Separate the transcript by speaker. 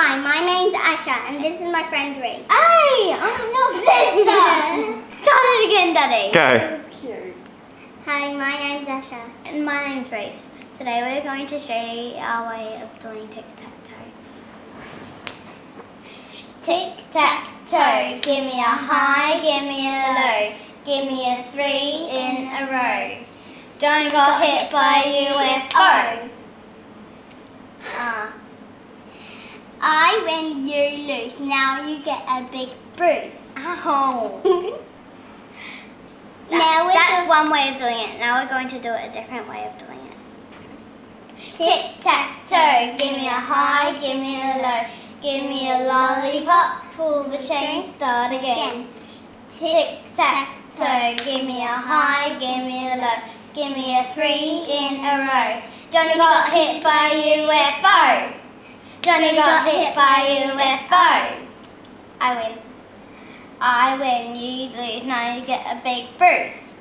Speaker 1: Hi, my name's Asha, and this is my friend Reese.
Speaker 2: Hey, oh, I'm your sister. Start it again, Daddy.
Speaker 3: Go.
Speaker 2: cute.
Speaker 1: Hi, my name's Asha.
Speaker 2: And my name's Reese. Today we're going to show you our way of doing tic-tac-toe. Tic-tac-toe, give me a high, give me a low, give me a three in a row. Don't got hit by UFO.
Speaker 1: Win, you lose. Now you get a big bruise.
Speaker 2: Ow.
Speaker 1: Now
Speaker 2: Now
Speaker 1: we're
Speaker 2: that's one way of doing it. Now we're going to do it a different way of doing it.
Speaker 1: Tic tac
Speaker 2: Tic-tac-toe, give me a high, give me a low, give me a lollipop, pull the chain, start again. Tic-tac-toe, give me a high, give me a low, give me a three in a row. Johnny got hit by you UFO. Johnny got hit by UFO. I win. I win, you lose, now you get a big bruise.